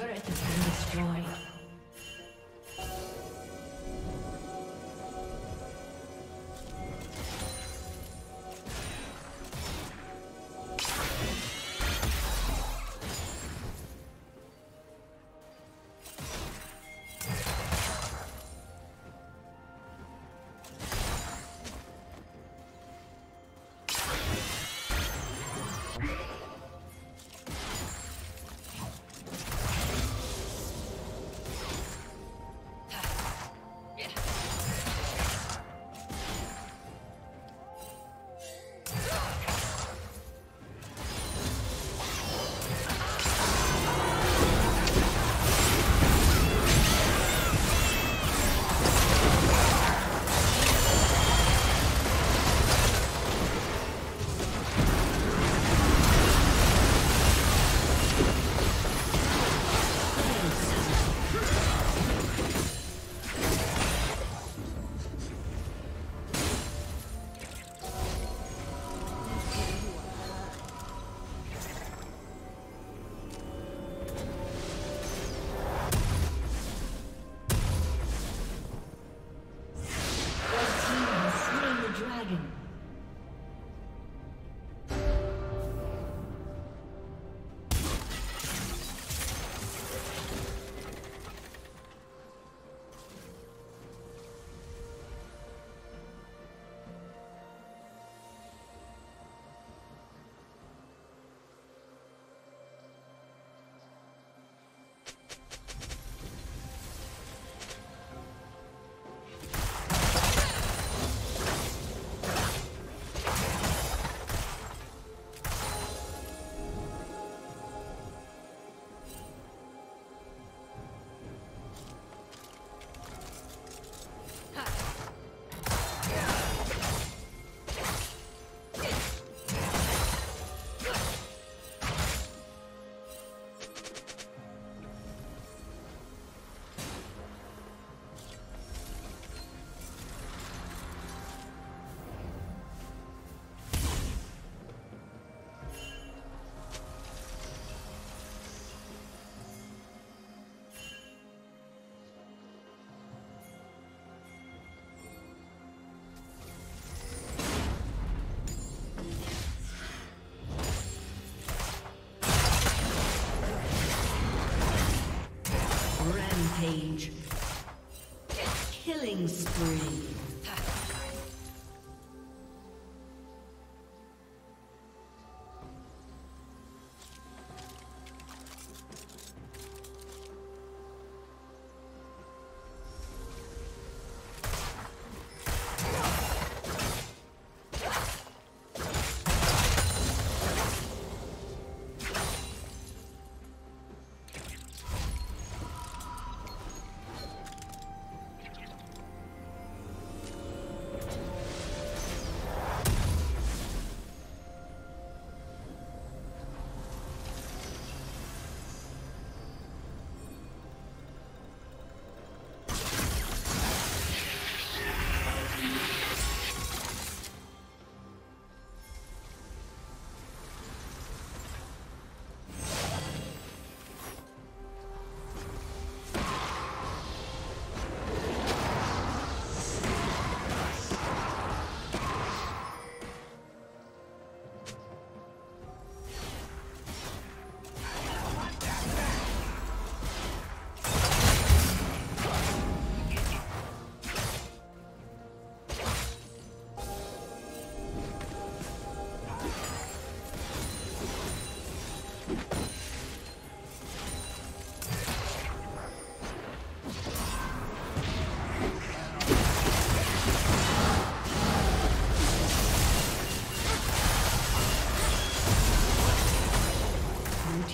Turret Killing spree.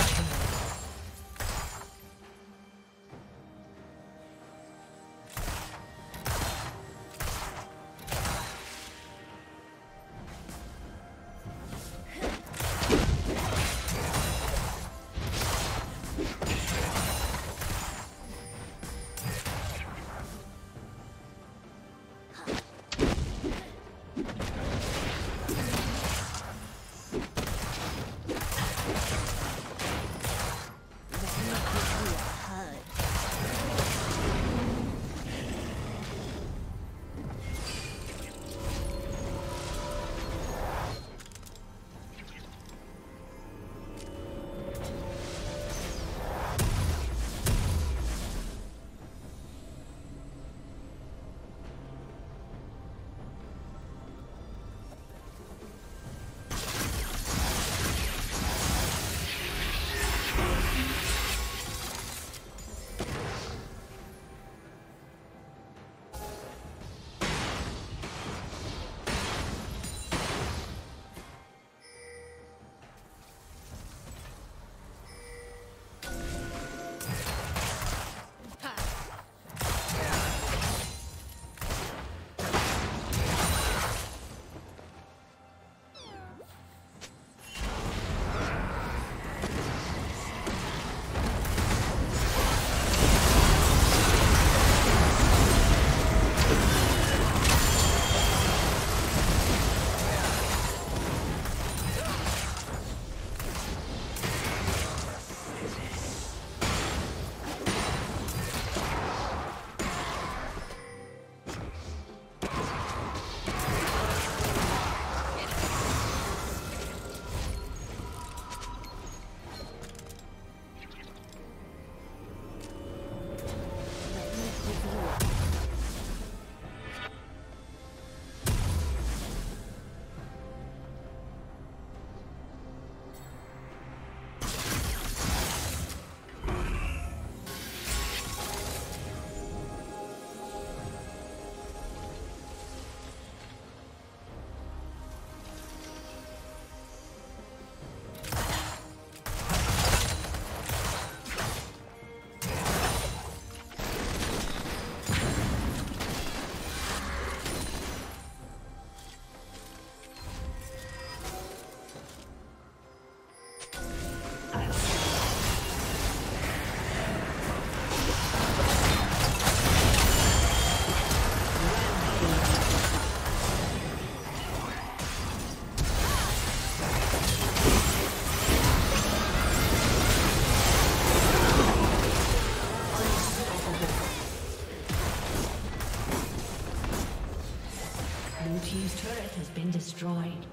Thank you. Destroyed.